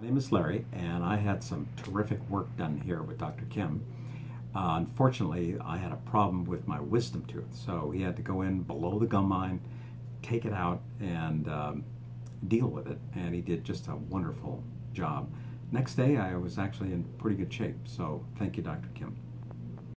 My name is Larry, and I had some terrific work done here with Dr. Kim. Uh, unfortunately, I had a problem with my wisdom tooth, so he had to go in below the gum line, take it out, and um, deal with it, and he did just a wonderful job. Next day, I was actually in pretty good shape, so thank you, Dr. Kim.